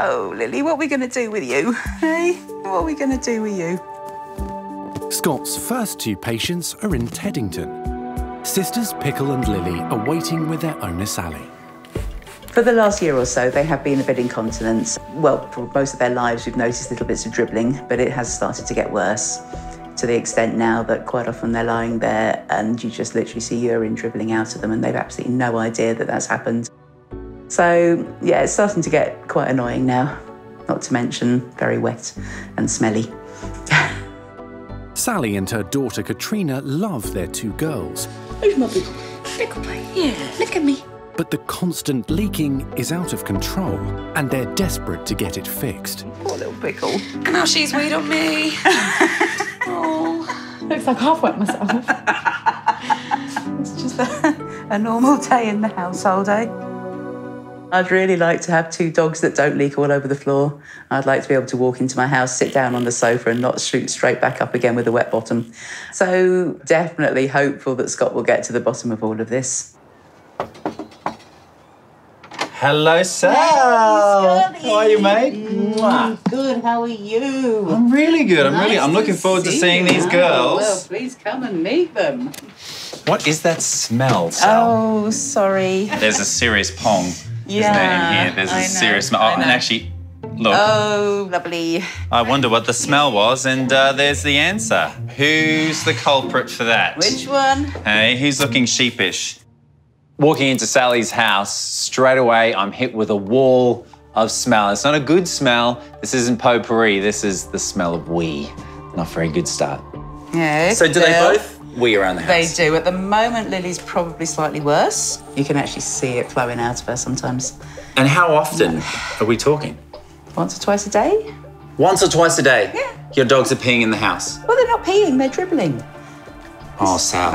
Oh, Lily, what are we going to do with you? Hey, what are we going to do with you? Scott's first two patients are in Teddington. Sisters Pickle and Lily are waiting with their owner Sally. For the last year or so, they have been a bit incontinent. Well, for most of their lives, we've noticed little bits of dribbling, but it has started to get worse to the extent now that quite often they're lying there and you just literally see urine dribbling out of them and they've absolutely no idea that that's happened. So, yeah, it's starting to get quite annoying now, not to mention very wet and smelly. Sally and her daughter Katrina love their two girls. Who's my big Pickle boy? Yeah, look at me. But the constant leaking is out of control and they're desperate to get it fixed. Poor little pickle. And now she's weed on me. oh. Looks like half wet myself. it's just a, a normal day in the household, eh? I'd really like to have two dogs that don't leak all over the floor. I'd like to be able to walk into my house, sit down on the sofa, and not shoot straight back up again with a wet bottom. So, definitely hopeful that Scott will get to the bottom of all of this. Hello, Sal. Hey, How are you, mate? Mm, good. How are you? I'm really good. I'm really. I'm looking forward to seeing you. these Oh, girls. well, please come and meet them. What is that smell, Sal? Oh, sorry. There's a serious pong, Yeah, isn't there, in here? There's a I know, serious smell. I Oh, and know. actually, look, Oh, lovely. I wonder what the smell was, and uh, there's the answer. Who's the culprit for that? Which one? Hey, who's looking sheepish? Walking into Sally's house, straight away I'm hit with a wall of smell. It's not a good smell. This isn't potpourri. This is the smell of wee. Not very good start. Yeah. So do they both wee around the house. They do. At the moment, Lily's probably slightly worse. You can actually see it flowing out of her sometimes. And how often are we talking? Once or twice a day. Once or twice a day? Yeah. Your dogs are peeing in the house. Well, they're not peeing, they're dribbling. Oh, Sal.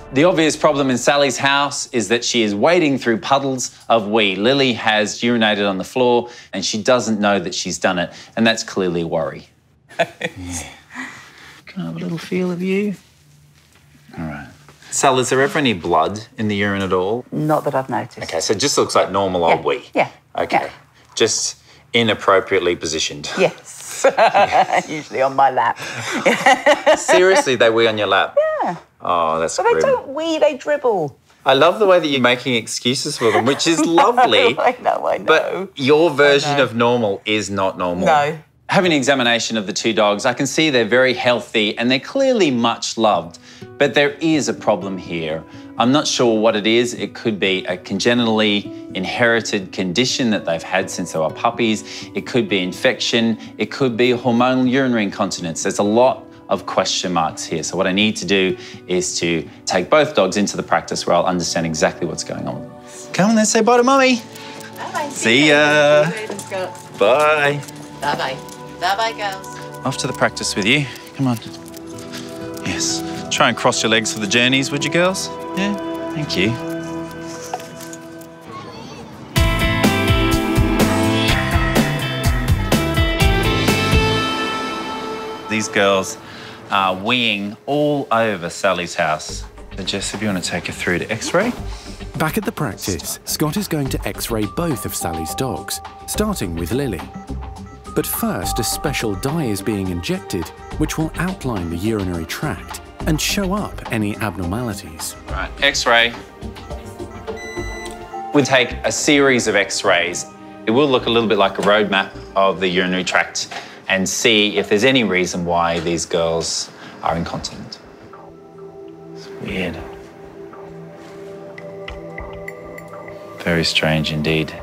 the obvious problem in Sally's house is that she is wading through puddles of wee. Lily has urinated on the floor and she doesn't know that she's done it, and that's clearly a worry. Can I have a little feel of you? All right. Sal, is there ever any blood in the urine at all? Not that I've noticed. Okay, so it just looks like normal old wee. Yeah. Okay. Yeah. Just inappropriately positioned. Yes. Usually on my lap. Seriously, they wee on your lap. Yeah. Oh, that's But they don't wee, they dribble. I love the way that you're making excuses for them, which is lovely. I know, I know. but your version of normal is not normal. no. Having an examination of the two dogs, I can see they're very healthy and they're clearly much loved. But there is a problem here. I'm not sure what it is. It could be a congenitally inherited condition that they've had since they were puppies. It could be infection. It could be hormonal urinary incontinence. There's a lot of question marks here. So what I need to do is to take both dogs into the practice where I'll understand exactly what's going on. Come on, then say bye to mummy. Bye-bye. See ya. Bye. Bye-bye. Bye-bye, girls. Off to the practice with you. Come on. Yes. Try and cross your legs for the journeys, would you, girls? Yeah. Thank you. These girls are weeing all over Sally's house. So Jess, if you want to take her through to X-ray. Back at the practice, Scott is going to x ray both of Sally's dogs, starting with Lily. But first, a special dye is being injected, which will outline the urinary tract and show up any abnormalities. Right, X-ray. We take a series of X-rays. It will look a little bit like a roadmap of the urinary tract and see if there's any reason why these girls are incontinent. It's weird. Very strange indeed.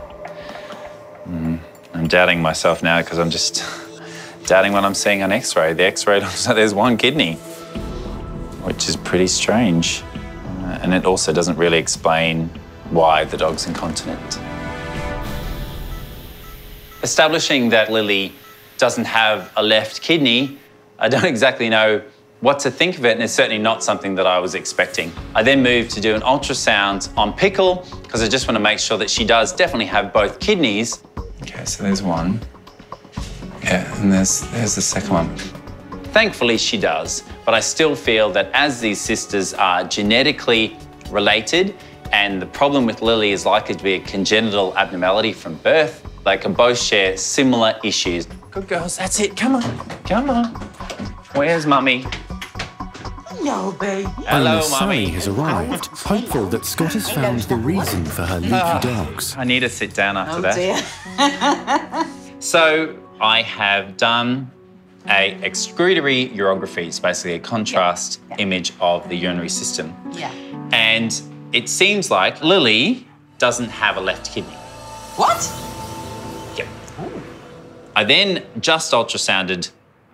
Mm, I'm doubting myself now because I'm just doubting what I'm seeing on X-ray. The X-ray looks like there's one kidney, which is pretty strange, Uh, and it also doesn't really explain why the dog's incontinent. Establishing that Lily doesn't have a left kidney, I don't exactly know what to think of it, and it's certainly not something that I was expecting. I then moved to do an ultrasound on Pickle because I just want to make sure that she does definitely have both kidneys. Okay, so there's one. Yeah, and there's there's the second one. Thankfully, she does, but I still feel that as these sisters are genetically related, and the problem with Lily is likely to be a congenital abnormality from birth, they can both share similar issues. Good girls, that's it. Come on, come on. Where's mummy? No, babe. Hello, Owner Sally mummy. has arrived, hopeful that Scott has found the reason for her leaky ah, dogs. I need to sit down after Oh that. dear. So I have done a excretory urography. It's basically a contrast Yeah. image of the urinary system. Yeah. And it seems like Lily doesn't have a left kidney. What? Yep. I then just ultrasounded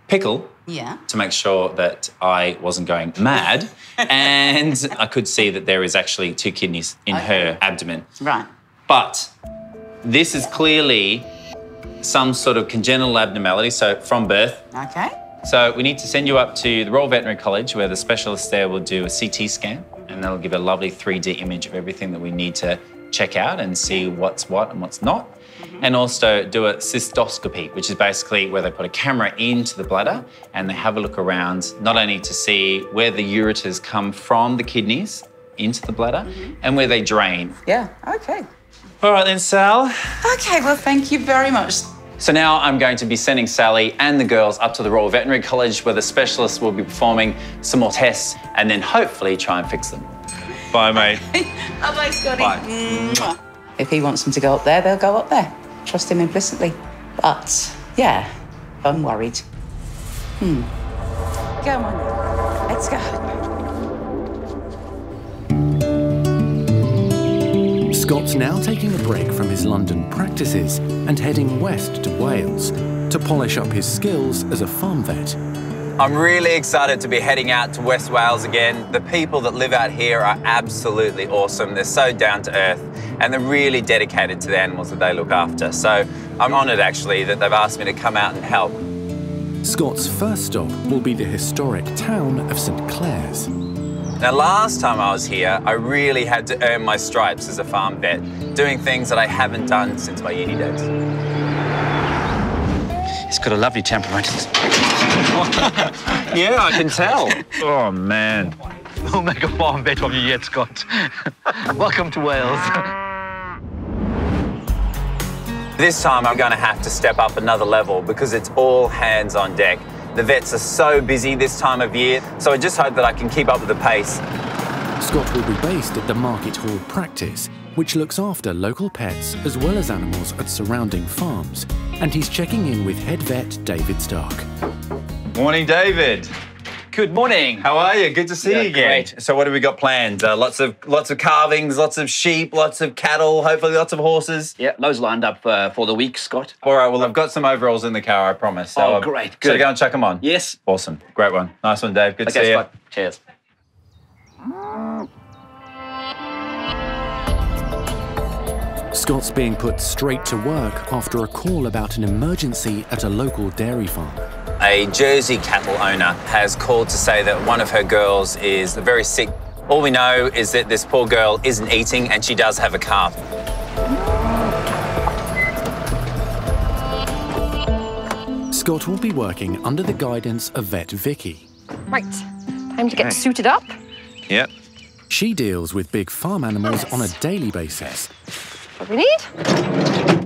Pickle Yeah. to make sure that I wasn't going mad. and I could see that there is actually two kidneys in her abdomen. Right. But this is clearly some sort of congenital abnormality, so from birth. Okay. So we need to send you up to the Royal Veterinary College where the specialist there will do a CT scan and they'll give a lovely 3D image of everything that we need to check out and see what's what and what's not. And also do a cystoscopy, which is basically where they put a camera into the bladder and they have a look around, not only to see where the ureters come from the kidneys into the bladder mm-hmm. and where they drain. Yeah. Okay. All right then, Sal. Okay. Well, thank you very much. So now I'm going to be sending Sally and the girls up to the Royal Veterinary College where the specialists will be performing some more tests and then hopefully try and fix them. Bye, mate. Bye, Scotty. Bye. If he wants them to go up there, they'll go up there. Trust him implicitly. But yeah, I'm worried. Hmm. Go on. Let's go. Scott's now taking a break from his London practices and heading west to Wales to polish up his skills as a farm vet. I'm really excited to be heading out to West Wales again. The people that live out here are absolutely awesome. They're so down to earth and they're really dedicated to the animals that they look after. So I'm honoured actually that they've asked me to come out and help. Scott's first stop will be the historic town of St Clears. Now, last time I was here, I really had to earn my stripes as a farm vet, doing things that I haven't done since my uni days. He's got a lovely temperament. Yeah, I can tell. oh, man. We'll make a farm vet of you yet, Scott. Welcome to Wales. This time I'm going to have to step up another level because it's all hands on deck. The vets are so busy this time of year, so I just hope that I can keep up with the pace. Scott will be based at the Market Hall practice, which looks after local pets as well as animals at surrounding farms. And he's checking in with head vet David Stark. Morning, David. Good morning. How are you? Good to see Yeah, you again. great. So, what have we got planned? Uh, lots of lots of calvings, lots of sheep, lots of cattle, hopefully lots of horses. Yeah, those lined up uh, for the week, Scott. All right. Well, I've got some overalls in the car. I promise. So, Oh, great, Good. I good. go and chuck them on? Yes. Awesome. Great one. Nice one, Dave. Good to Okay, see you. Cheers. Scott's being put straight to work after a call about an emergency at a local dairy farm. A Jersey cattle owner has called to say that one of her girls is very sick. All we know is that this poor girl isn't eating and she does have a calf. Scott will be working under the guidance of vet Vicky. Right, time to get suited up. Yep. She deals with big farm animals on a daily basis. What we need?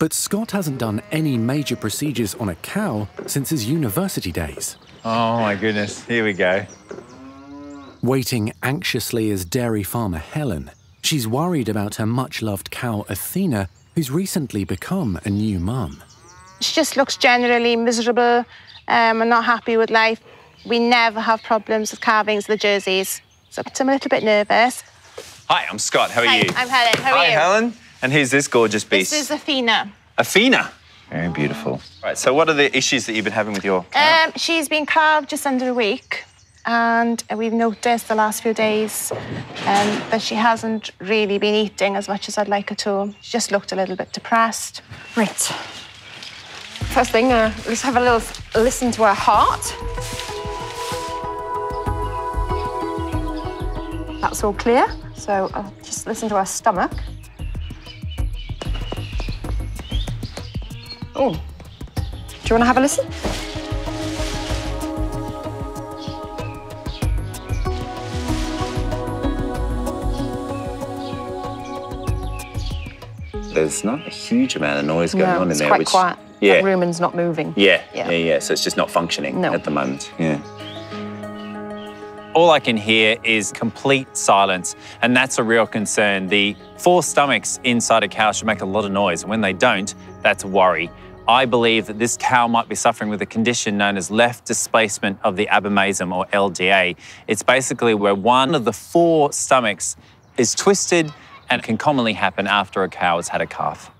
But Scott hasn't done any major procedures on a cow since his university days. Oh my goodness. Here we go. Waiting anxiously is dairy farmer Helen, she's worried about her much loved cow Athena, who's recently become a new mum. She just looks generally miserable um, and not happy with life. We never have problems with calvings of the jerseys. So I'm a little bit nervous. Hi, I'm Scott. How are Hi, you? I'm Helen. How are Hi, you? Helen. And who's this gorgeous beast? This is Athena. Athena. Very beautiful. Right. So, what are the issues that you've been having with your cow? Um, she's been calved just under a week, and we've noticed the last few days um, that she hasn't really been eating as much as I'd like her to. She just looked a little bit depressed. Right. First thing, uh, let's have a little listen to her heart. That's all clear. So I'll just listen to her stomach. Oh, do you want to have a listen? there's not a huge amount of noise going no, on in it's there. quite which, quiet. Yeah. That rumen's not moving. Yeah, Yeah. yeah, yeah. So it's just not functioning No. at the moment. Yeah. All I can hear is complete silence, and that's a real concern. The four stomachs inside a cow should make a lot of noise, and when they don't, that's a worry. I believe that this cow might be suffering with a condition known as left displacement of the abomasum or LDA. It's basically where one of the four stomachs is twisted and can commonly happen after a cow has had a calf.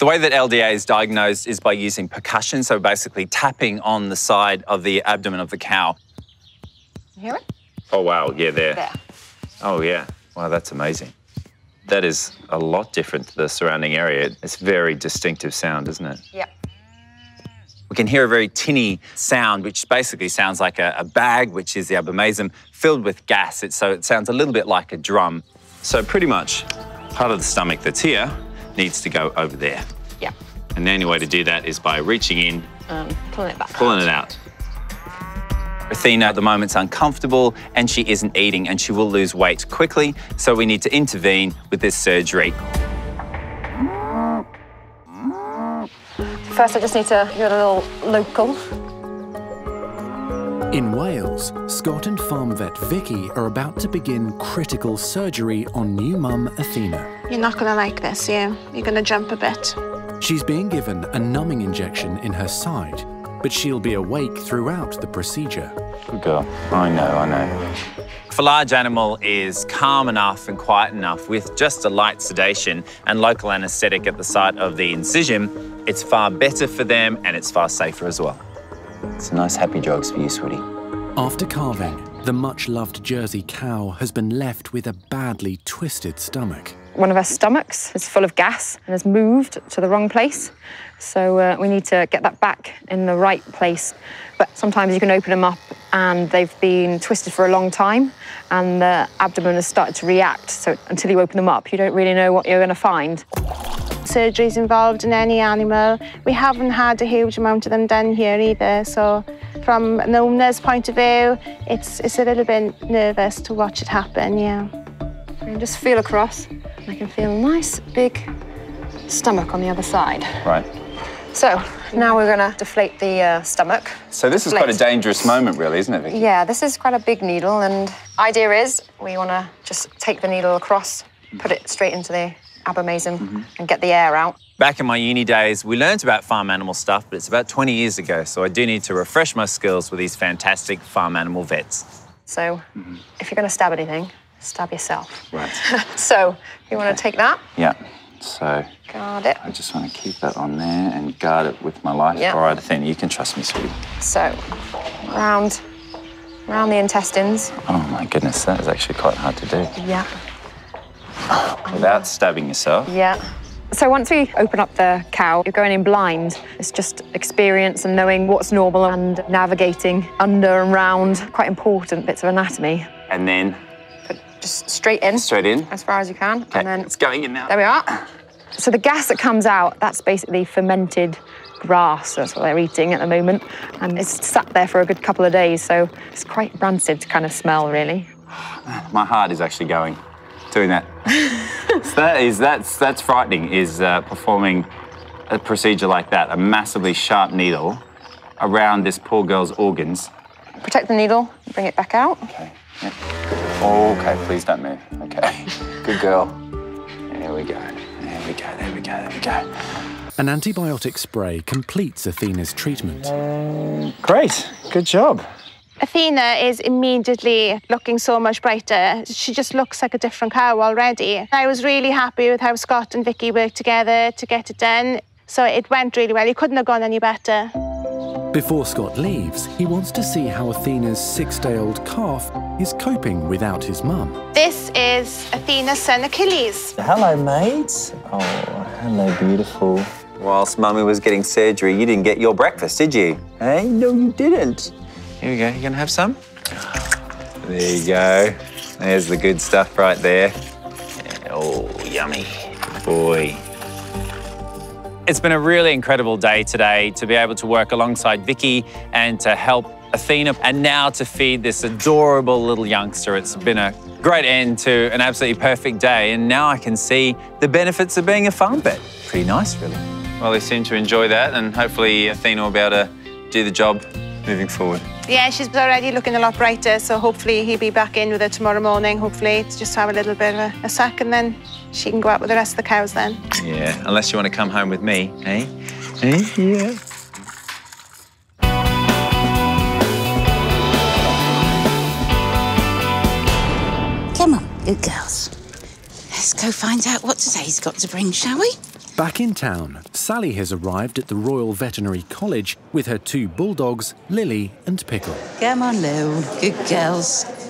The way that LDA is diagnosed is by using percussion, so basically tapping on the side of the abdomen of the cow. You hear it? Oh wow, yeah, there. There. Oh yeah. Wow, that's amazing. That is a lot different to the surrounding area. It's very distinctive sound, isn't it? Yeah. We can hear a very tinny sound, which basically sounds like a, a bag, which is the abomasum, filled with gas. It, so it sounds a little bit like a drum. So pretty much part of the stomach that's here needs to go over there. Yeah. And the only way to do that is by reaching in, Um, pulling it back. pulling it out. Athena at the moment's uncomfortable and she isn't eating and she will lose weight quickly, so we need to intervene with this surgery. First, I just need to give it a little local. In Wales, Scott and farm vet Vicky are about to begin critical surgery on new mum Athena. You're not going to like this, yeah? You're going to jump a bit. She's being given a numbing injection in her side, but she'll be awake throughout the procedure. Good girl. I know, I know. If a large animal is calm enough and quiet enough with just a light sedation and local anaesthetic at the site of the incision, it's far better for them and it's far safer as well. It's a nice happy drugs for you, sweetie. After calving, the much loved Jersey cow has been left with a badly twisted stomach. One of her stomachs is full of gas and has moved to the wrong place. So uh, we need to get that back in the right place. But sometimes you can open them up and they've been twisted for a long time and the abdomen has started to react. So until you open them up, you don't really know what you're going to find. Surgeries involved in any animal. We haven't had a huge amount of them done here either. So from an owner's point of view, it's, it's a little bit nervous to watch it happen, yeah. I can just feel across and I can feel a nice big stomach on the other side. Right. So now we're going to deflate the uh, stomach. So this is quite a dangerous moment, really, isn't it, Vicky? Yeah, this is quite a big needle, and idea is we want to just take the needle across, put it straight into the abomasum, and get the air out. Back in my uni days, we learned about farm animal stuff, but it's about 20 years ago, so I do need to refresh my skills with these fantastic farm animal vets. So if you're going to stab anything, stab yourself. Right. So you want to take that, Yeah. So guard it. I just want to keep that on there and guard it with my life. Yeah. All right, Athena, you can trust me, sweetie. So round, round the intestines. Oh my goodness, that is actually quite hard to do. Yeah. Without stabbing yourself. Yeah. So once we open up the cow, you're going in blind. It's just experience and knowing what's normal and navigating under and round, quite important bits of anatomy. And then just straight in, straight in. as far as you can, Okay, and then it's going in now. there we are. So the gas that comes out, that's basically fermented grass. That's what they're eating at the moment, and it's sat there for a good couple of days. So it's quite rancid kind of smell, really. My heart is actually going doing that. so that is that's that's frightening. Is uh, performing a procedure like that, a massively sharp needle around this poor girl's organs. Protect the needle, bring it back out. Okay. Yeah. Okay. Please don't move. Okay. Good girl. There we go. There we go. There we go. There we go. An antibiotic spray completes Athena's treatment. Great. Good job. Athena is immediately looking so much brighter. She just looks like a different cow already. I was really happy with how Scott and Vicky worked together to get it done. So it went really well. It couldn't have gone any better. Before Scott leaves, he wants to see how Athena's six day old calf is coping without his mum. This is Athena's son Achilles. Hello, mates. Oh, hello, beautiful. Whilst Mummy was getting surgery, you didn't get your breakfast, did you? Hey, no, you didn't. Here we go. You gonna have some? There you go. There's the good stuff right there. Oh, yummy. Boy. It's been a really incredible day today to be able to work alongside Vicky and to help Athena, and now to feed this adorable little youngster. It's been a great end to an absolutely perfect day, and now I can see the benefits of being a farm vet. Pretty nice, really. Well, they seem to enjoy that, and hopefully Athena will be able to do the job moving forward. Yeah, she's already looking a lot brighter, so hopefully he'll be back in with her tomorrow morning, hopefully, to just have a little bit of a, a suck, and then she can go out with the rest of the cows then. Yeah, unless you want to come home with me, eh? Eh? Yeah. Come on, good girls. Let's go find out what today's got to bring, shall we? Back in town, Sally has arrived at the Royal Veterinary College with her two bulldogs, Lily and Pickle. Come on, Lou. Good girls.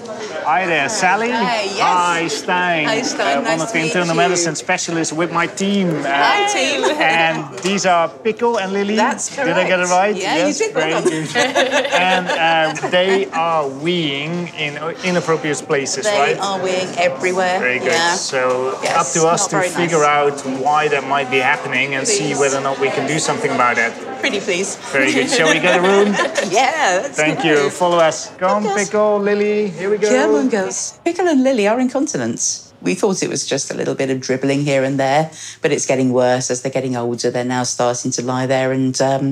Hi there, Sally. Hi, yes. Hi, Stijn. Hi, Stijn. Uh, Nice one of the internal you. medicine specialists with my team. Uh, Hi, team. And these are Pickle and Lily. That's Did I get it right? Yeah, you yes, did very well good. and uh, they are weeing in inappropriate places, They right? They are weeing everywhere. Very good. Yeah. So Yes, up to us to figure nice. out why that might be happening and see whether or not we can do something about that. Pretty please. Very good. Shall we get a room? yeah, Thank go. you. Follow us. Come, Yes. Pickle, Lily. Here we go. On, girls. Pickle and Lily are incontinence. We thought it was just a little bit of dribbling here and there, but it's getting worse as they're getting older. They're now starting to lie there, and um,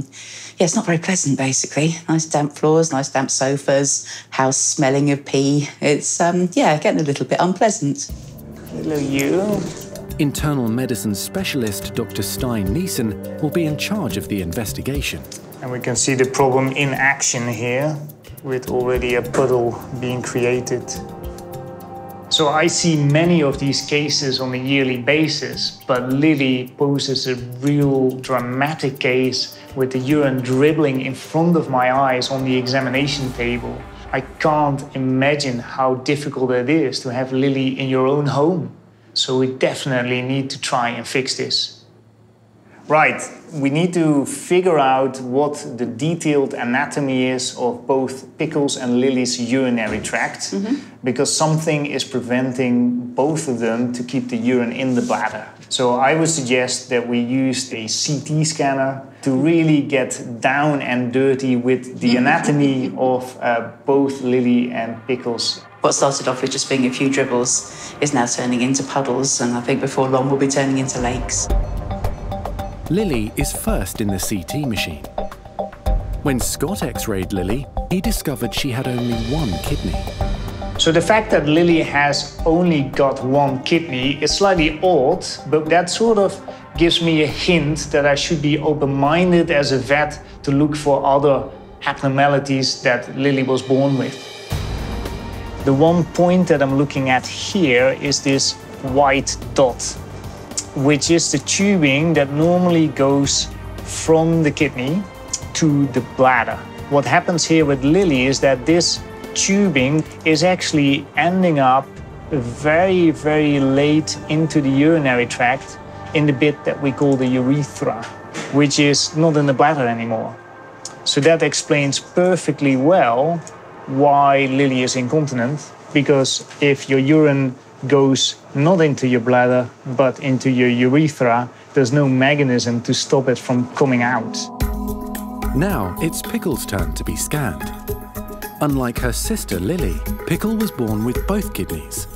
yeah, it's not very pleasant. Basically, nice damp floors, nice damp sofas, house smelling of pee. It's um, yeah, getting a little bit unpleasant. Hello, you. Internal medicine specialist Dr. Stijn Niessen will be in charge of the investigation. And we can see the problem in action here with already a puddle being created. So I see many of these cases on a yearly basis, but Lily poses a real dramatic case with the urine dribbling in front of my eyes on the examination table. I can't imagine how difficult it is to have Lily in your own home. So we definitely need to try and fix this. Right, we need to figure out what the detailed anatomy is of both Pickles and Lily's urinary tract, because something is preventing both of them to keep the urine in the bladder. So I would suggest that we use a CT scanner to really get down and dirty with the anatomy of uh, both Lily and Pickles. What started off with just being a few dribbles is now turning into puddles, and I think before long we'll be turning into lakes. Lily is first in the CT machine. When Scott x-rayed Lily, he discovered she had only one kidney. So the fact that Lily has only got one kidney is slightly odd, but that sort of gives me a hint that I should be open-minded as a vet to look for other abnormalities that Lily was born with. The one point that I'm looking at here is this white dot, which is the tubing that normally goes from the kidney to the bladder. What happens here with Lily is that this tubing is actually ending up very, very late into the urinary tract in the bit that we call the urethra, which is not in the bladder anymore. So that explains perfectly well why Lily is incontinent, because if your urine goes not into your bladder but into your urethra, there's no mechanism to stop it from coming out. Now it's Pickle's turn to be scanned. Unlike her sister Lily, Pickle was born with both kidneys.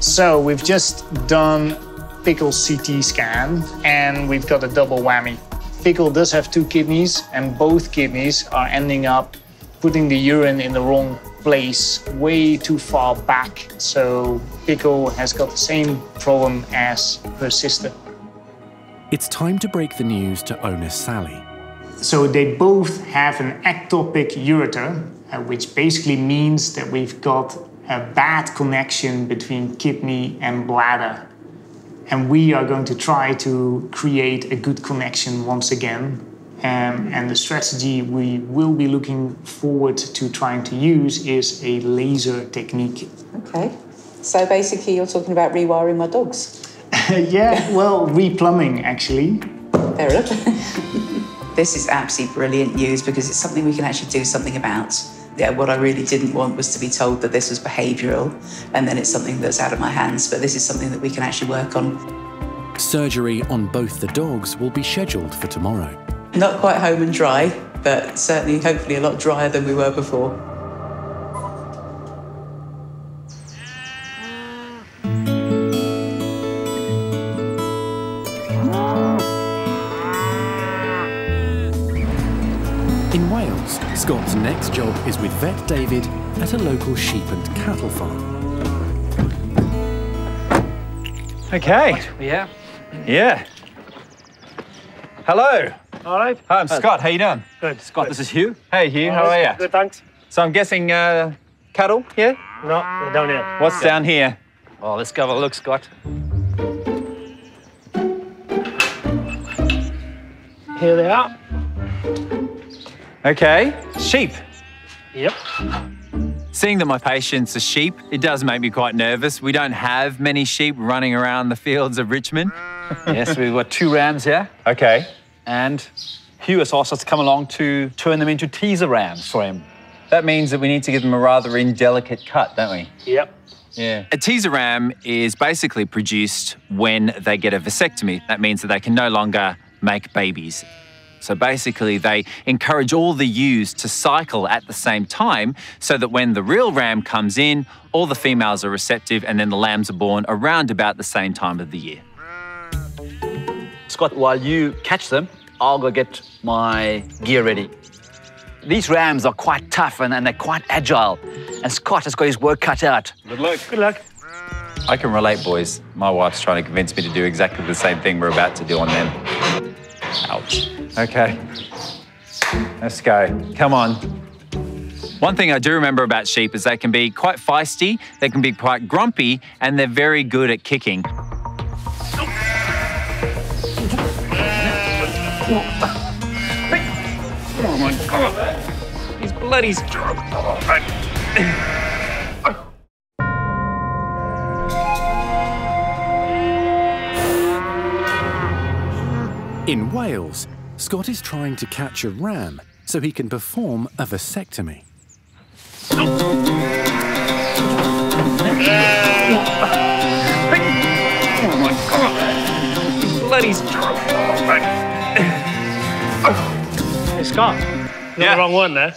So we've just done Pickle's CT scan and we've got a double whammy. Pickle does have two kidneys and both kidneys are ending up putting the urine in the wrong place, way too far back. So Pickle has got the same problem as her sister. It's time to break the news to owner Sally. So they both have an ectopic ureter, uh, which basically means that we've got a bad connection between kidney and bladder. And we are going to try to create a good connection once again. Um, and the strategy we will be looking forward to trying to use is a laser technique. Okay. So basically, you're talking about rewiring my dogs. yeah, well, replumbing actually. Fair enough. this is absolutely brilliant news because it's something we can actually do something about. Yeah, what I really didn't want was to be told that this was behavioural and then it's something that's out of my hands, but this is something that we can actually work on. Surgery on both the dogs will be scheduled for tomorrow. Not quite home and dry, but certainly, hopefully, a lot drier than we were before. Is with vet David at a local sheep and cattle farm. Okay. Yeah. Yeah. Hello. All right. Hi, I'm Scott. How you doing? Good. Scott, this is Hugh. Hey, Hugh. How are you? Good, thanks. So I'm guessing uh, cattle. Yeah. No, we're down here. What's down here? Oh, let's go have a look, Scott. Here they are. Okay. Sheep. Yep. Seeing that my patients are sheep, it does make me quite nervous. We don't have many sheep running around the fields of Richmond. yes, we've got two rams here, Okay. and Hugh has asked us to come along to turn them into teaser rams for him. That means that we need to give them a rather indelicate cut, don't we? Yep. Yeah. A teaser ram is basically produced when they get a vasectomy. That means that they can no longer make babies. So basically, they encourage all the ewes to cycle at the same time so that when the real ram comes in, all the females are receptive and then the lambs are born around about the same time of the year. Scott, while you catch them, I'll go get my gear ready. These rams are quite tough and, and they're quite agile, and Scott has got his work cut out. Good luck. Good luck. I can relate, boys. My wife's trying to convince me to do exactly the same thing we're about to do on them. Ouch. Okay. Let's go. Come on. One thing I do remember about sheep is they can be quite feisty, they can be quite grumpy, and they're very good at kicking. Oh my God. He's bloody strong. In Wales, Scott is trying to catch a ram so he can perform a vasectomy. Oh my God. Bloody strong. Hey, Scott. Got Yeah. the wrong one there.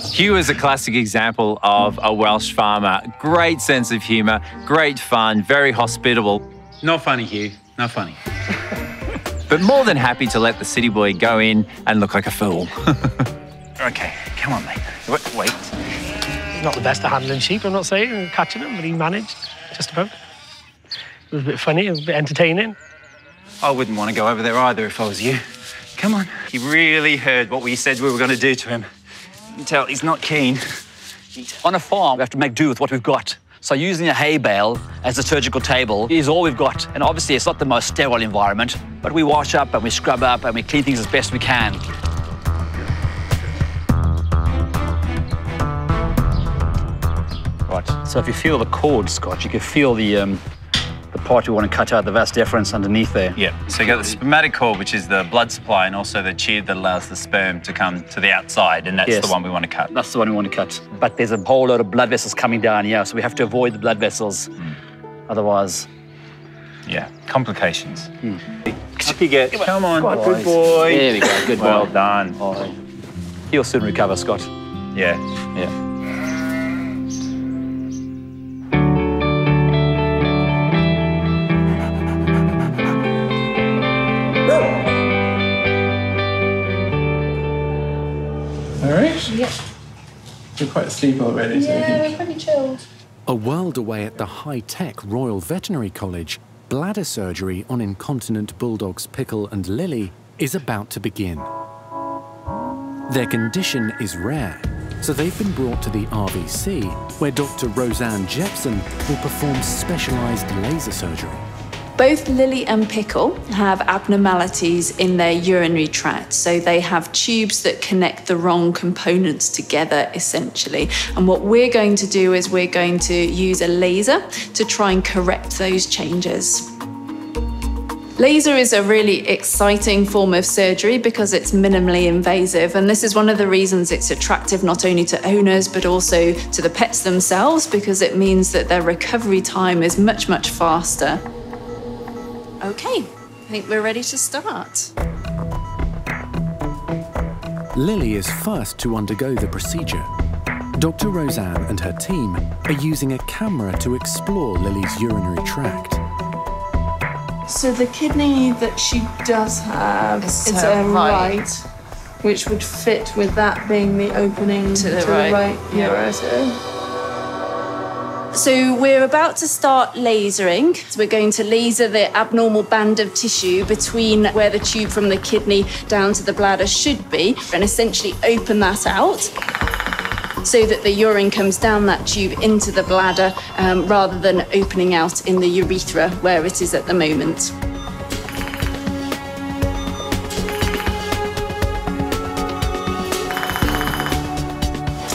Hugh is a classic example of a Welsh farmer. Great sense of humour, great fun, very hospitable. Not funny, Hugh. Not funny. but more than happy to let the city boy go in and look like a fool. Okay, come on, mate. Wait. wait. He's not the best at handling sheep, I'm not saying, catching them, but he managed, just about. It was a bit funny, it was a bit entertaining. I wouldn't want to go over there either if I was you. Come on. He really heard what we said we were going to do to him. You can tell he's not keen. On a farm, we have to make do with what we've got. So using a hay bale as a surgical table is all we've got. And obviously it's not the most sterile environment, but we wash up and we scrub up and we clean things as best we can. Right, so if you feel the cord, Scott, you can feel the, um, the part you want to cut out, the vas deferens underneath there. Yeah. So you got the spermatic cord, which is the blood supply, and also the tube that allows the sperm to come to the outside, and that's Yes. the one we want to cut. That's the one we want to cut. But there's a whole lot of blood vessels coming down here, so we have to avoid the blood vessels. Hmm. Otherwise, Yeah. Complications. Hmm. Up you get. Come on, Boys. good boy. There we go. Good Well done. Oh, he'll soon recover, Scott. Yeah. Yeah. Quite asleep already. so we can- pretty chilled. A world away at the high tech Royal Veterinary College, bladder surgery on incontinent bulldogs Pickle and Lily is about to begin. Their condition is rare, so they've been brought to the RVC, where Dr. Rosanne Jepson will perform specialised laser surgery. Both Lily and Pickle have abnormalities in their urinary tract. So they have tubes that connect the wrong components together, essentially. And what we're going to do is we're going to use a laser to try and correct those changes. Laser is a really exciting form of surgery because it's minimally invasive, and this is one of the reasons it's attractive not only to owners but also to the pets themselves because it means that their recovery time is much, much faster. Okay, I think we're ready to start. Lily is first to undergo the procedure. Dr. Rosanne and her team are using a camera to explore Lily's urinary tract. So the kidney that she does have Is is her right. right, which would fit with that being the opening to the the, right, right, yeah. So we're about to start lasering. So we're going to laser the abnormal band of tissue between where the tube from the kidney down to the bladder should be and essentially open that out so that the urine comes down that tube into the bladder um, rather than opening out in the urethra where it is at the moment.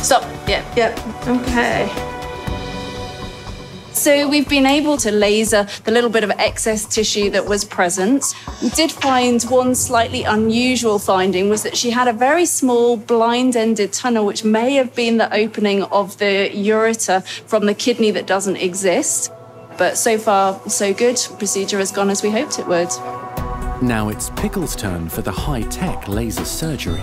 Stop. Yeah, yeah. Okay. So we've been able to laser the little bit of excess tissue that was present. We did find one slightly unusual finding was that she had a very small blind-ended tunnel which may have been the opening of the ureter from the kidney that doesn't exist. But so far so good. Procedure has gone as we hoped it would. Now it's Pickle's turn for the high-tech laser surgery.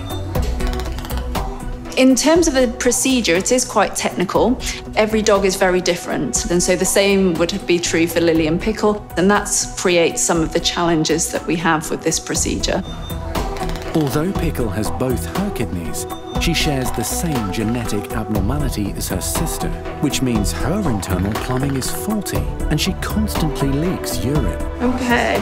In terms of the procedure, it is quite technical. Every dog is very different. And so the same would be true for Lily and Pickle. And that creates some of the challenges that we have with this procedure. Although Pickle has both her kidneys, she shares the same genetic abnormality as her sister, which means her internal plumbing is faulty and she constantly leaks urine. Okay.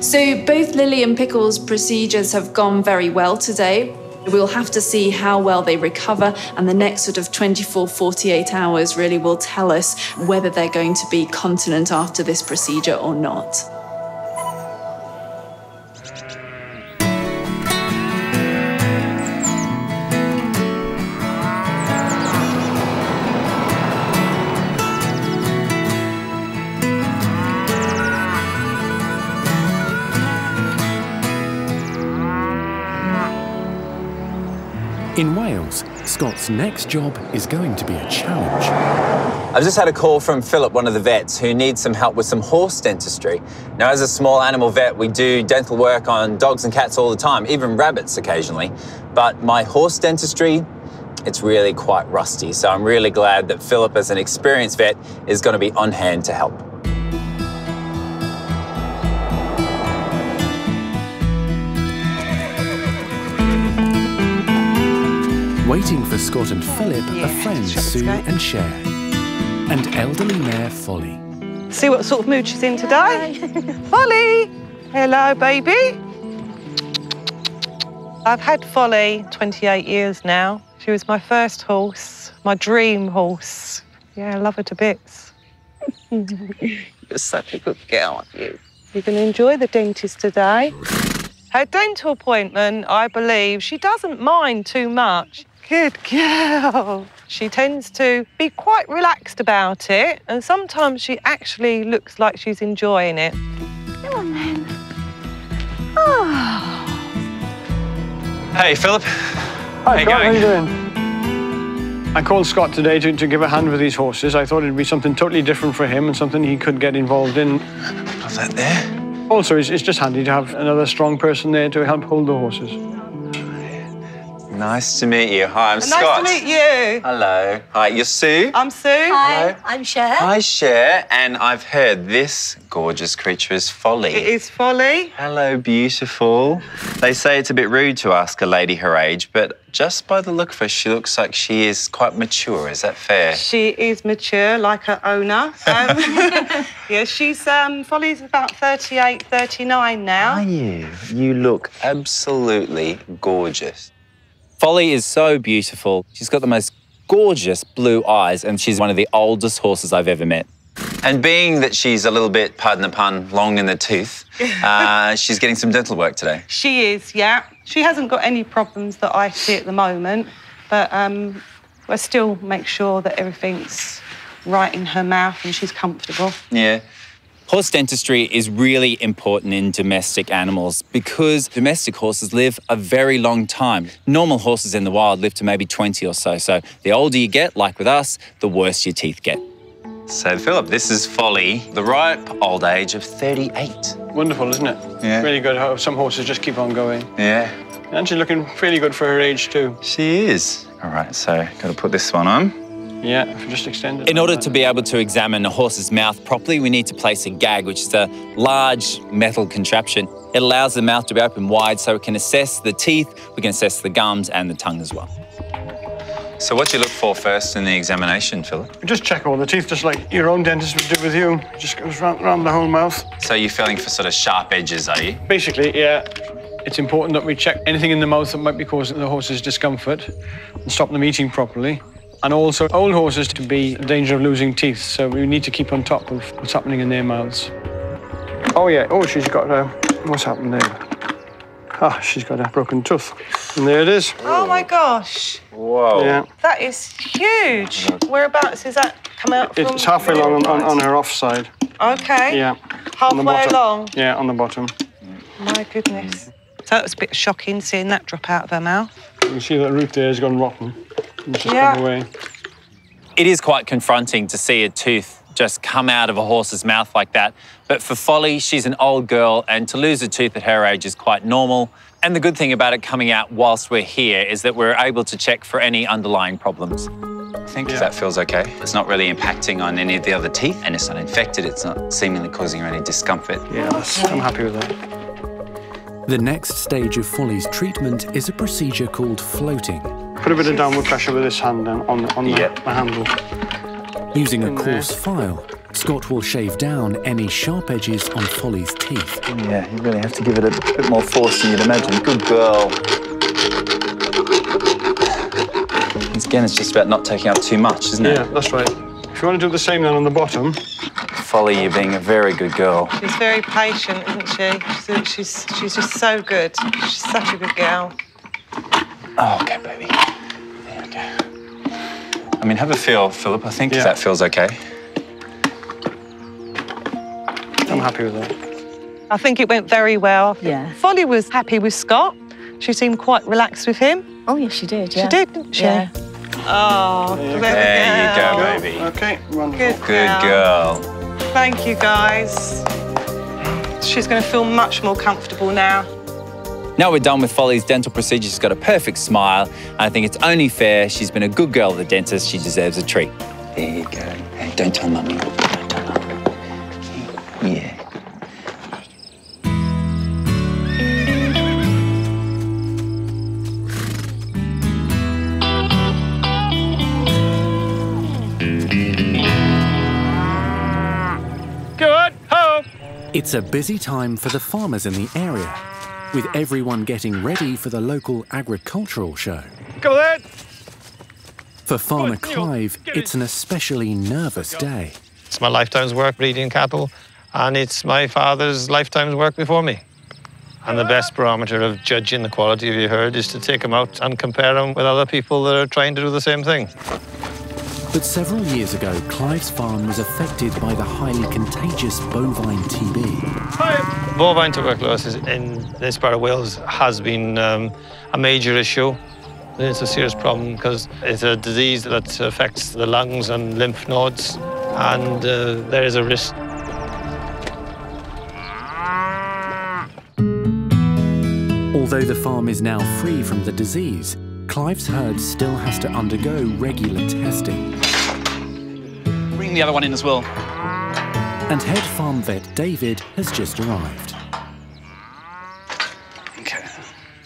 So both Lily and Pickle's procedures have gone very well today. We'll have to see how well they recover, and the next sort of 24, 48 hours really will tell us whether they're going to be continent after this procedure or not. In Wales, Scott's next job is going to be a challenge. I've just had a call from Philip, one of the vets, who needs some help with some horse dentistry. Now, as a small animal vet, we do dental work on dogs and cats all the time, even rabbits occasionally. But my horse dentistry, it's really quite rusty. So I'm really glad that Philip, as an experienced vet, is going to be on hand to help. Waiting for Scott and Philip Yeah, are friends Sue go. and Cher, and elderly mare Folly. See what sort of mood she's in today? Folly! Hello, baby. I've had Folly 28 years now. She was my first horse, my dream horse. Yeah, I love her to bits. You're such a good girl, aren't you? You're going to enjoy the dentist today. Her dental appointment, I believe, she doesn't mind too much. Good girl. She tends to be quite relaxed about it, and sometimes she actually looks like she's enjoying it. Come on, then. Oh. Hey, Philip. Hi, you Scott, how are you doing? I called Scott today to, to give a hand with these horses. I thought it'd be something totally different for him and something he could get involved in. What's that there? Also, it's, it's just handy to have another strong person there to help hold the horses. Nice to meet you. Hi, I'm nice Scott. Nice to meet you. Hello. Hi, you're Sue. I'm Sue. Hello. I'm Cher. Hi, Cher. And I've heard this gorgeous creature is Folly. It is Folly. Hello, beautiful. They say it's a bit rude to ask a lady her age, but just by the look of her, she looks like she is quite mature. Is that fair? She is mature, like her owner. Um, yeah, she's um, Folly's about 38, 39 now. Are you? You look absolutely gorgeous. Folly is so beautiful. She's got the most gorgeous blue eyes, and she's one of the oldest horses I've ever met. And being that she's a little bit, pardon the pun, long in the tooth, uh, she's getting some dental work today. She is, yeah. She hasn't got any problems that I see at the moment, but um, I still make sure that everything's right in her mouth and she's comfortable. Yeah. Horse dentistry is really important in domestic animals because domestic horses live a very long time. Normal horses in the wild live to maybe 20 or so. So the older you get, like with us, the worse your teeth get. So, Philip, this is Folly, the ripe old age of 38. Wonderful, isn't it? Yeah. Really good how some horses just keep on going. Yeah. And she's looking fairly good for her age too. She is. All right, so got to put this one on. Yeah, just extend it. In order to be able to examine a horse's mouth properly, we need to place a gag, which is a large metal contraption. It allows the mouth to be open wide so it can assess the teeth, we can assess the gums and the tongue as well. So what do you look for first in the examination, Philip? Just check all the teeth, just like your own dentist would do with you. Just goes round, round the whole mouth. So you're feeling for sort of sharp edges, are you? Basically, yeah. It's important that we check anything in the mouth that might be causing the horses discomfort and stop them eating properly. And also, old horses to be in danger of losing teeth, so we need to keep on top of what's happening in their mouths. Oh yeah, oh she's got a, what's happened there? Ah, she's got a broken tooth. And there it is. Oh my gosh. Whoa. Yeah. That is huge. Whereabouts is that come out from? It's halfway along on, on, on her offside. Okay. Yeah. Halfway the along. Yeah, on the bottom. My goodness. Oh, so it was a bit shocking seeing that drop out of her mouth. You can see that root there has gone rotten. It's just Yeah. come away. It is quite confronting to see a tooth just come out of a horse's mouth like that. But for Folly, she's an old girl, and to lose a tooth at her age is quite normal. And the good thing about it coming out whilst we're here is that we're able to check for any underlying problems. I think that feels okay. It's not really impacting on any of the other teeth, and it's not infected. It's not seemingly causing her any discomfort. Yeah, I'm happy with that. The next stage of Folly's treatment is a procedure called floating. Put a bit of downward pressure with this hand on, on the, Yep. the handle. Using a In there. coarse file, Scott will shave down any sharp edges on Folly's teeth. Yeah, you really have to give it a bit more force than you'd imagine. Good girl. Again, it's just about not taking up too much, isn't it? Yeah, that's right. If you want to do the same then on the bottom, Folly, you're being a very good girl. She's very patient, isn't she? She's, she's, she's just so good. She's such a good girl. Oh, okay, baby. There you go. I mean, have a feel, Philip. I think Yeah. that feels okay. I'm happy with that. I think it went very well. Yeah. Folly was happy with Scott. She seemed quite relaxed with him. Oh, yes, she did. She did, didn't she? Yeah. Oh, There you There you go, baby. Okay, wonderful. Good, Good girl. Thank you, guys. She's going to feel much more comfortable now. Now we're done with Folly's dental procedure. She's got a perfect smile. And I think it's only fair. She's been a good girl at the dentist. She deserves a treat. There you go. Hey, don't tell mummy. Don't tell mummy. Yeah. It's a busy time for the farmers in the area, with everyone getting ready for the local agricultural show. Go there. For Farmer Clive, it's an especially nervous day. It's my lifetime's work breeding cattle, and it's my father's lifetime's work before me. And the best barometer of judging the quality of your herd is to take them out and compare them with other people that are trying to do the same thing. But several years ago, Clive's farm was affected by the highly contagious bovine TB. Bovine tuberculosis in this part of Wales has been um, a major issue. It's a serious problem because it's a disease that affects the lungs and lymph nodes, and uh, there is a risk Although the farm is now free from the disease, Clive's herd still has to undergo regular testing. Bring the other one in as well. And head farm vet David has just arrived. Okay.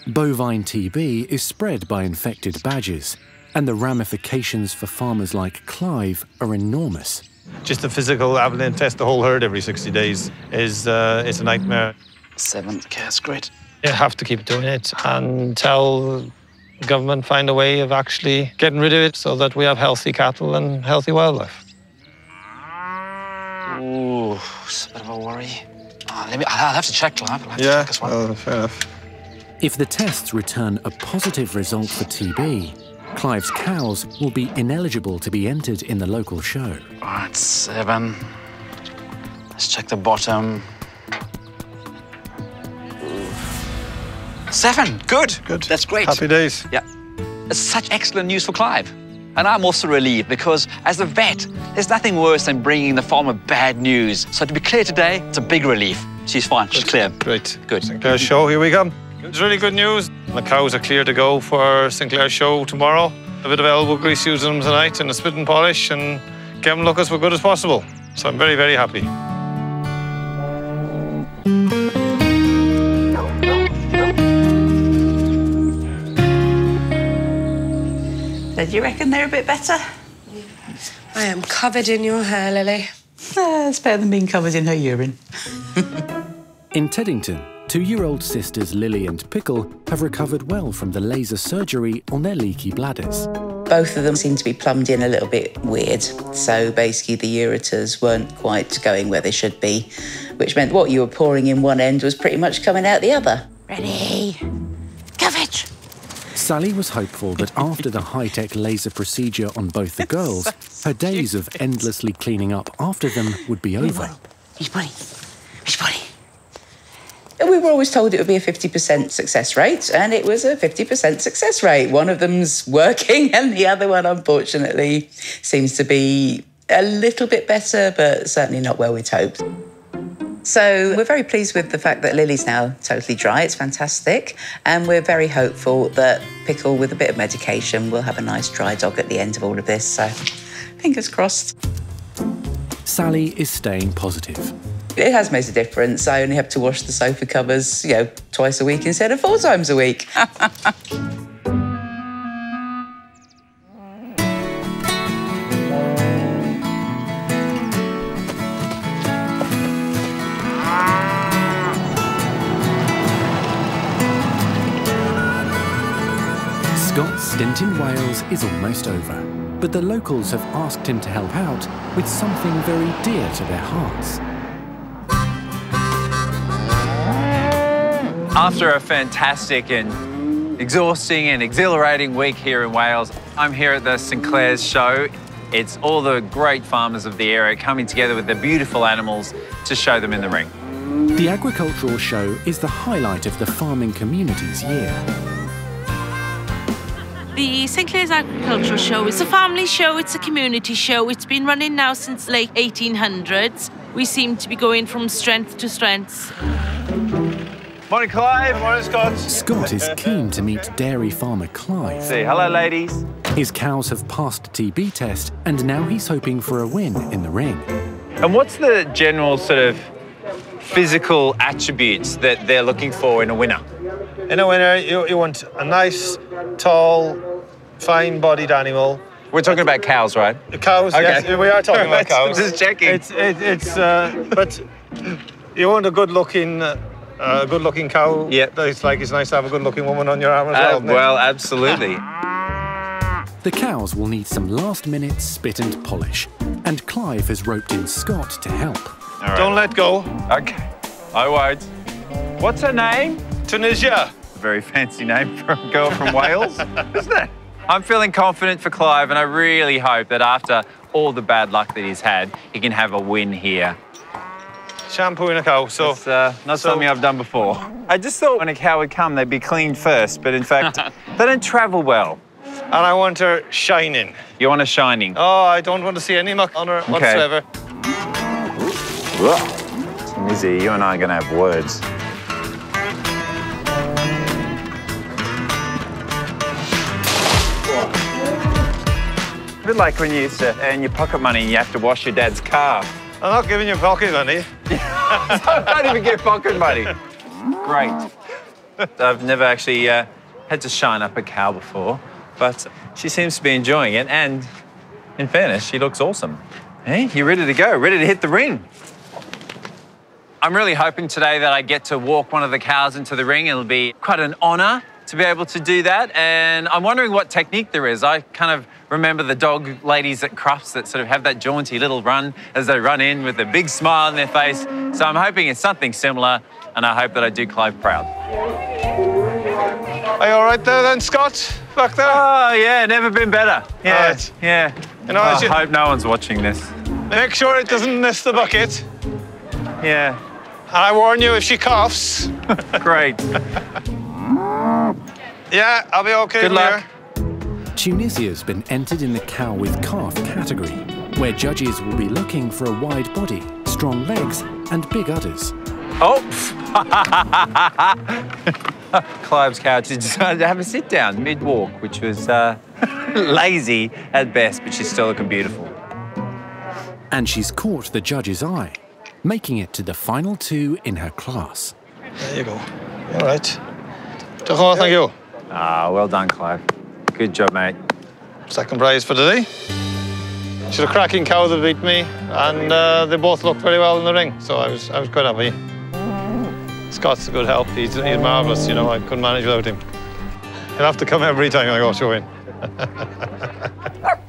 Bovine TB is spread by infected badgers, and the ramifications for farmers like Clive are enormous. Just the physical having to test the whole herd every 60 days is uh, it's a nightmare. Seventh Okay, that's great. You have to keep doing it until the government find a way of actually getting rid of it so that we have healthy cattle and healthy wildlife. Ooh, it's a bit of a worry. Ah, let me, I'll have to check, Clive. I'll have to check as well. fair enough. If the tests return a positive result for TB, Clive's cows will be ineligible to be entered in the local show. All right, seven. Let's check the bottom. Seven. Good. Good. That's great. Happy days. Yeah. It's such excellent news for Clive. And I'm also relieved because, as a vet, there's nothing worse than bringing the farmer bad news. So, to be clear today, it's a big relief. She's fine. She's clear. Great. Good. St Clears show, here we come. It's really good news. The cows are clear to go for St Clears show tomorrow. A bit of elbow grease using them tonight and a spit and polish and get them look as good as possible. So I'm very, very happy. Do you reckon they're a bit better? I am covered in your hair, Lily. Uh, it's better than being covered in her urine. In Teddington, two-year-old sisters Lily and Pickle have recovered well from the laser surgery on their leaky bladders. Both of them seem to be plumbed in a little bit weird. So basically, the ureters weren't quite going where they should be, which meant what you were pouring in one end was pretty much coming out the other. Ready? Coverage. Sally was hopeful that after the high-tech laser procedure on both the girls, her days of endlessly cleaning up after them would be over. Which body? Which body? We were always told it would be a 50% success rate, and it was a 50% success rate. One of them's working, and the other one, unfortunately, seems to be a little bit better, but certainly not where we'd hoped. So we're very pleased with the fact that Lily's now totally dry. It's fantastic. And we're very hopeful that Pickle, with a bit of medication, will have a nice dry dog at the end of all of this. So fingers crossed. Sally is staying positive. It has made a difference. I only have to wash the sofa covers, you know, twice a week instead of four times a week. In Wales is almost over, but the locals have asked him to help out with something very dear to their hearts. After a fantastic and exhausting and exhilarating week here in Wales, I'm here at the St Clears show. It's all the great farmers of the area coming together with their beautiful animals to show them in the ring. The agricultural show is the highlight of the farming community's year. The St Clears Agricultural Show is a family show, it's a community show. It's been running now since late 1800s. We seem to be going from strength to strength. Morning, Clive. Morning, Scott. Scott is keen to meet dairy farmer Clive. Say hello, ladies. His cows have passed TB test, and now he's hoping for a win in the ring. And what's the general sort of physical attributes that they're looking for in a winner? In a winner, you, you want a nice, tall, fine-bodied animal. We're talking about cows, right? Cows, Okay. yes, we are talking about Right, cows. just checking. It's, it, it's, uh, but you want a good-looking, uh, uh, good-looking cow. Yeah. It's like it's nice to have a good-looking woman on your arm as well. Uh, isn't it? well, absolutely. The cows will need some last-minute spit and polish, and Clive has roped in Scott to help. All right. Don't let go. Okay, I won't. What's her name? Tunisia. Very fancy name for a girl from Wales, isn't it? I'm feeling confident for Clive, and I really hope that after all the bad luck that he's had, he can have a win here. Shampooing a cow, so... It's uh, not so- something I've done before. I just thought when a cow would come, they'd be cleaned first, but in fact, they don't travel well. And I want her shining. You want her shining. Oh, I don't want to see any muck on her whatsoever. Mizzy, you and I are going to have words. A bit like when you used to earn your pocket money and you have to wash your dad's car. I'm not giving you pocket money. I don't even get pocket money. Great. I've never actually uh, had to shine up a cow before, but she seems to be enjoying it. And in fairness, she looks awesome. Hey, you're ready to go? Ready to hit the ring? I'm really hoping today that I get to walk one of the cows into the ring. It'll be quite an honor to be able to do that. And I'm wondering what technique there is. I kind of remember the dog ladies at Crufts that sort of have that jaunty little run as they run in with a big smile on their face. So I'm hoping it's something similar, and I hope that I do Clive proud. Are you all right there then, Scott? Back there? Oh, yeah, never been better. Yeah, Right. yeah. You know, I as you- hope no one's watching this. Make sure it doesn't miss the bucket. Yeah. And I warn you, if she coughs, Great. yeah, I'll be okay. Good luck. Tunisia's been entered in the cow with calf category, where judges will be looking for a wide body, strong legs, and big udders. Oh! Clive's couch and decided to have a sit down mid walk, which was uh, lazy at best, but she's still looking beautiful. And she's caught the judge's eye, making it to the final two in her class. There you go. All right. Thank you. Ah, well done, Clive. Good job, mate. Second prize for today. She's a cracking cow that beat me, and uh, they both looked very well in the ring, so I was I was quite happy. Scott's a good help. He's, he's marvellous, you know, I couldn't manage without him. He'll have to come every time I go showing.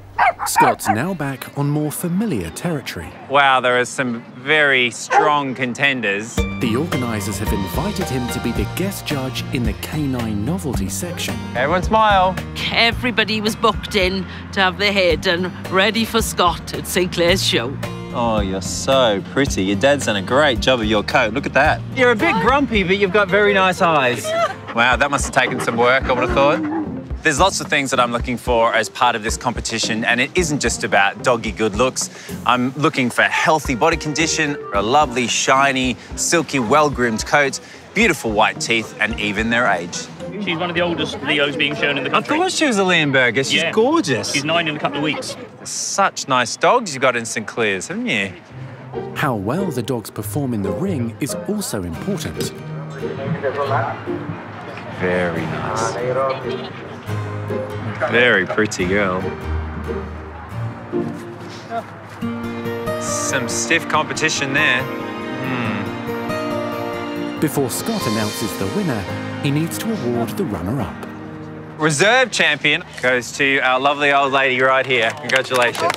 Scott's now back on more familiar territory. Wow, there are some very strong contenders. The organisers have invited him to be the guest judge in the canine novelty section. Everyone smile. Everybody was booked in to have their hair done, ready for Scott at St. Clears show. Oh, you're so pretty. Your dad's done a great job of your coat. Look at that. You're a bit grumpy, but you've got very nice eyes. Wow, that must have taken some work, I would have thought. There's lots of things that I'm looking for as part of this competition, and it isn't just about doggy good looks. I'm looking for healthy body condition, a lovely, shiny, silky, well-groomed coat, beautiful white teeth, and even their age. She's one of the oldest Leos being shown in the country. Of course she was a Leonberger. She's Yeah. gorgeous. She's nine in a couple of weeks. Such nice dogs you've got in St. Clears, haven't you? How well the dogs perform in the ring is also important. Very nice. Very pretty girl. Some stiff competition there. Hmm. Before Scott announces the winner, he needs to award the runner-up. Reserve champion goes to our lovely old lady right here. Congratulations.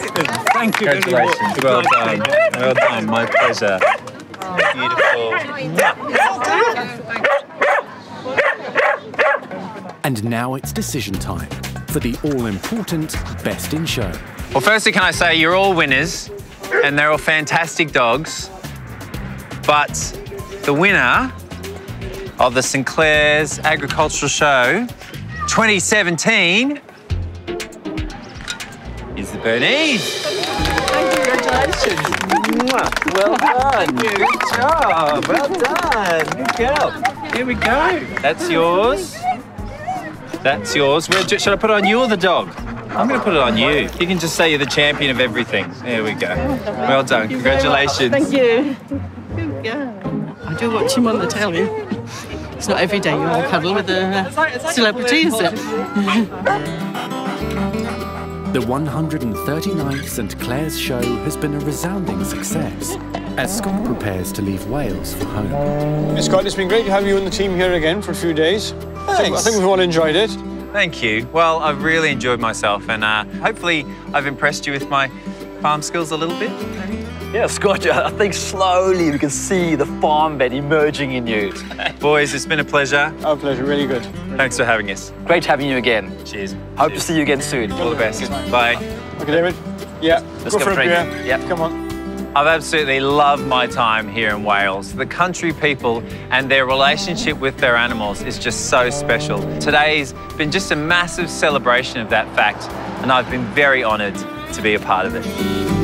Thank you Congratulations. Well done. Well done. My pleasure. And now it's decision time for the all-important Best in Show. Well, firstly, can I say you're all winners and they're all fantastic dogs. But the winner of the St. Clears Agricultural Show 2017 is the Bernese. Congratulations. Well done. Good job. Well done. Good girl. Here we go. That's yours. That's yours. Where, should I put it on you or the dog? I'm going to put it on you. You can just say you're the champion of everything. There we go. Well done. Congratulations. Thank you. Good girl. I do watch him on the telly. It's not every day you all cuddle with a celebrity, is it? The 139th St Clears show has been a resounding success as Scott prepares to leave Wales for home. Hey, Scott, it's been great to have you and the team here again for a few days. I think, I think we've all enjoyed it. Thank you. Well, I've really enjoyed myself and uh, hopefully I've impressed you with my farm skills a little bit. Yeah, Scott, I think slowly we can see the farm bed emerging in you. Boys, it's been a pleasure. Our pleasure, really good. Thanks for having us. Great having you again. Cheers. Hope to see you again soon. All the best. Bye. Okay, David. Yeah, Let's go go for a for beer. drink. Yep. Come on. I've absolutely loved my time here in Wales. The country people and their relationship with their animals is just so special. Today's been just a massive celebration of that fact, and I've been very honoured to be a part of it.